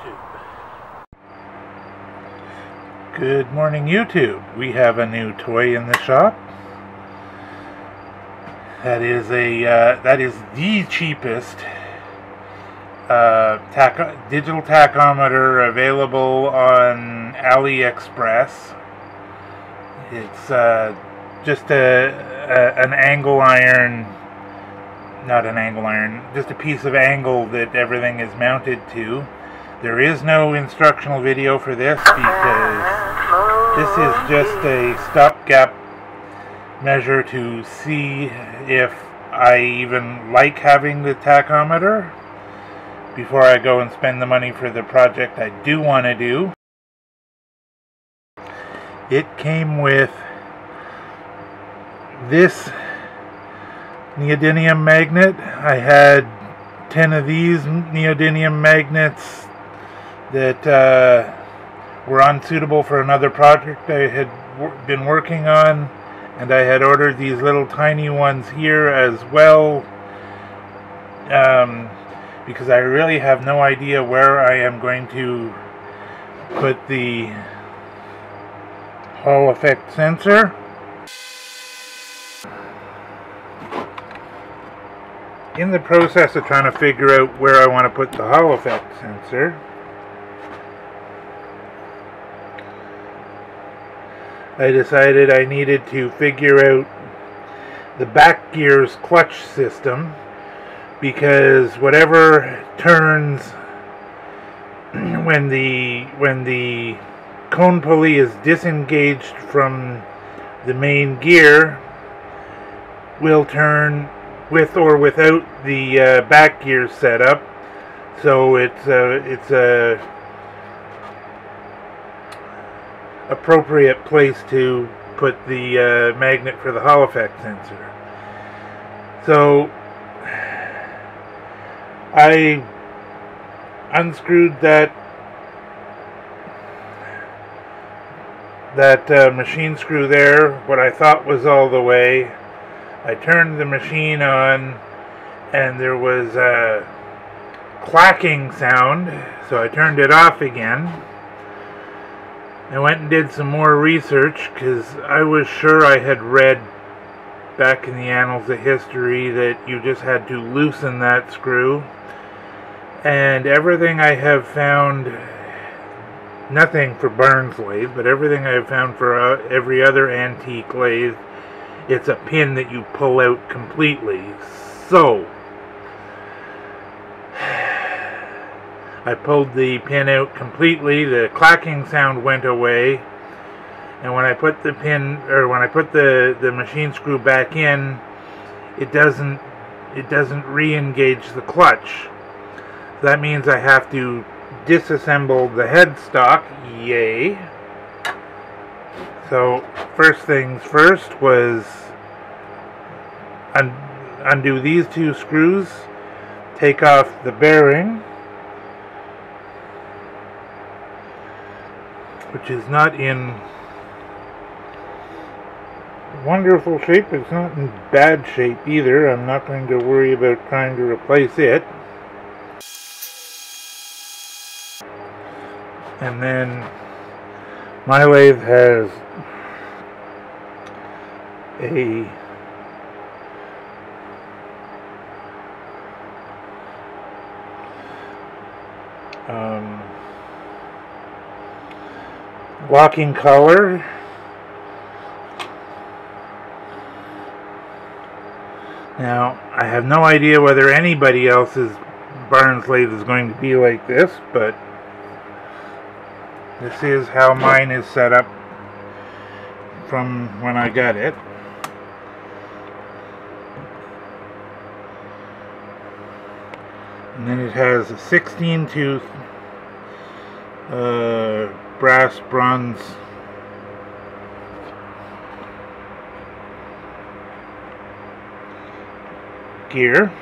YouTube. Good morning, YouTube. We have a new toy in the shop. That is a uh, that is the cheapest uh, digital tachometer available on AliExpress. It's uh, just a, a an angle iron not an angle iron, just a piece of angle that everything is mounted to. There is no instructional video for this because this is just a stopgap measure to see if I even like having the tachometer before I go and spend the money for the project I do want to do. It came with this neodymium magnet. I had 10 of these neodymium magnets that uh, were unsuitable for another project I had been working on and I had ordered these little tiny ones here as well um, because I really have no idea where I am going to put the Hall effect sensor. In the process of trying to figure out where I want to put the Hall effect sensor, I decided I needed to figure out the back gear's clutch system because whatever turns when the when the cone pulley is disengaged from the main gear will turn with or without the uh, back gear setup. So it's a, it's a appropriate place to put the uh, magnet for the Hall effect sensor. So I unscrewed that that uh, machine screw there, what I thought was all the way, I turned the machine on and there was a clacking sound, so I turned it off again. I went and did some more research because I was sure I had read back in the annals of history that you just had to loosen that screw. And everything I have found, nothing for Barnes lathe, but everything I have found for uh, every other antique lathe it's a pin that you pull out completely. So, I pulled the pin out completely, the clacking sound went away, and when I put the pin, or when I put the, the machine screw back in, it doesn't, it doesn't re-engage the clutch. That means I have to disassemble the headstock, yay. So, first things first was un undo these two screws, take off the bearing, which is not in wonderful shape. It's not in bad shape either. I'm not going to worry about trying to replace it. And then my lathe has a um, walking collar now I have no idea whether anybody else's Barnes lathe is going to be like this but this is how mine is set up from when I got it. And then it has a 16 tooth uh, brass bronze gear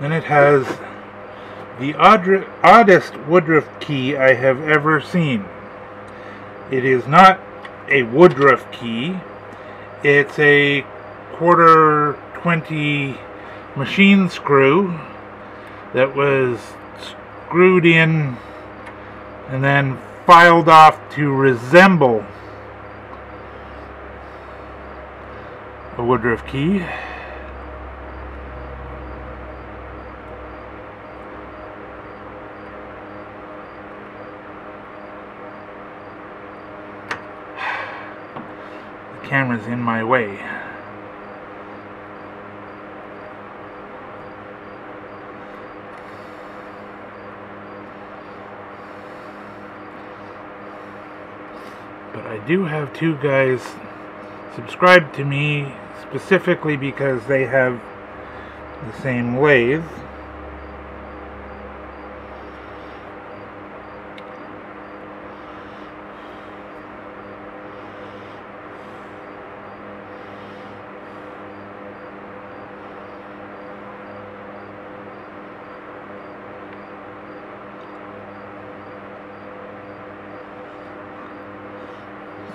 then it has the oddest Woodruff key I have ever seen. It is not a Woodruff key. It's a quarter 20 machine screw that was screwed in and then filed off to resemble a Woodruff key. The camera's in my way. But I do have two guys subscribed to me specifically because they have the same lathe.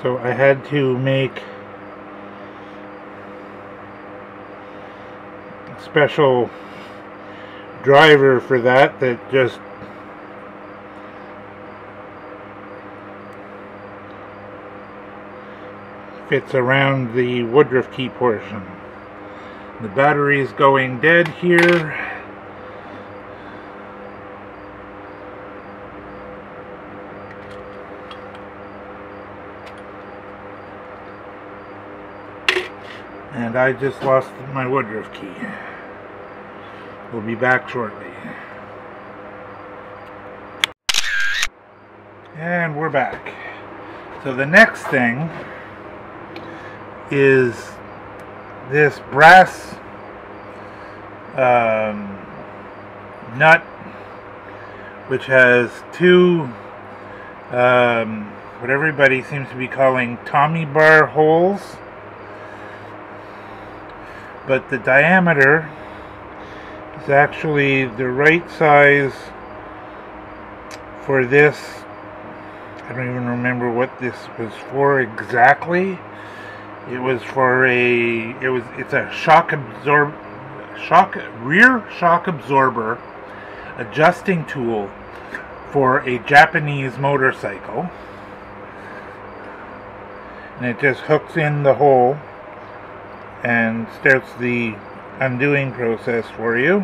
So I had to make a special driver for that that just fits around the Woodruff key portion. The battery is going dead here. And I just lost my Woodruff key. We'll be back shortly. And we're back. So the next thing is this brass um, nut which has two um, what everybody seems to be calling Tommy bar holes but the diameter is actually the right size for this. I don't even remember what this was for exactly. It was for a it was it's a shock absorb shock rear shock absorber adjusting tool for a Japanese motorcycle. And it just hooks in the hole and starts the undoing process for you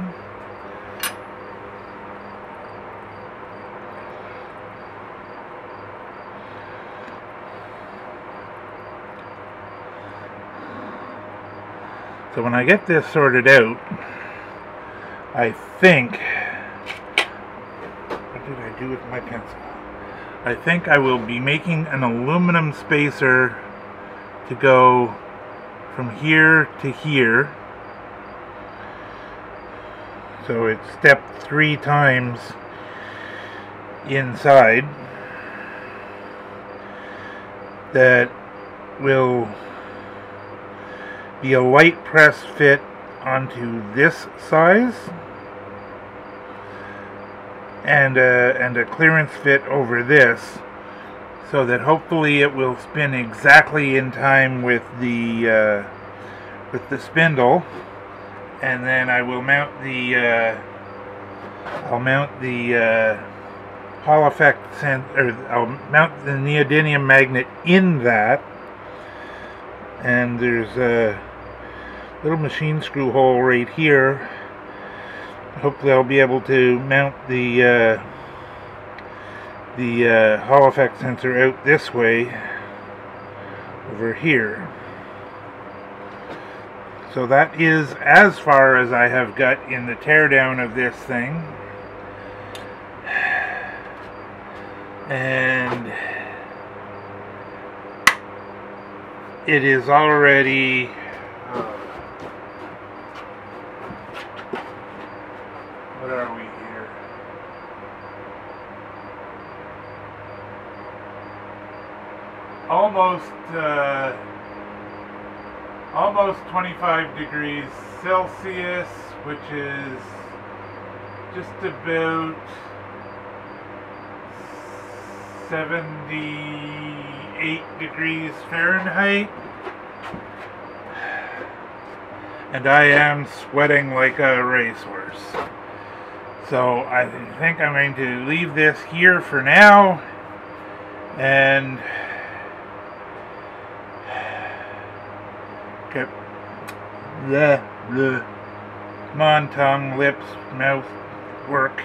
So when I get this sorted out, I think, what did I do with my pencil? I think I will be making an aluminum spacer to go from here to here. So it's stepped three times inside that will be a light press fit onto this size and a, and a clearance fit over this so that hopefully it will spin exactly in time with the uh, with the spindle. And then I will mount the uh, I'll mount the uh, Hall effect or I'll mount the neodymium magnet in that. And there's a little machine screw hole right here. Hopefully I'll be able to mount the uh, the uh, Hall effect sensor out this way over here. So that is as far as I have got in the teardown of this thing. And it is already what are we here almost uh, almost 25 degrees Celsius which is just about 78 degrees Fahrenheit and I am sweating like a racehorse. So I think I'm going to leave this here for now and the the come on tongue, lips, mouth work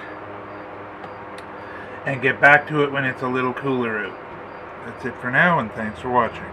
and get back to it when it's a little cooler out. That's it for now and thanks for watching.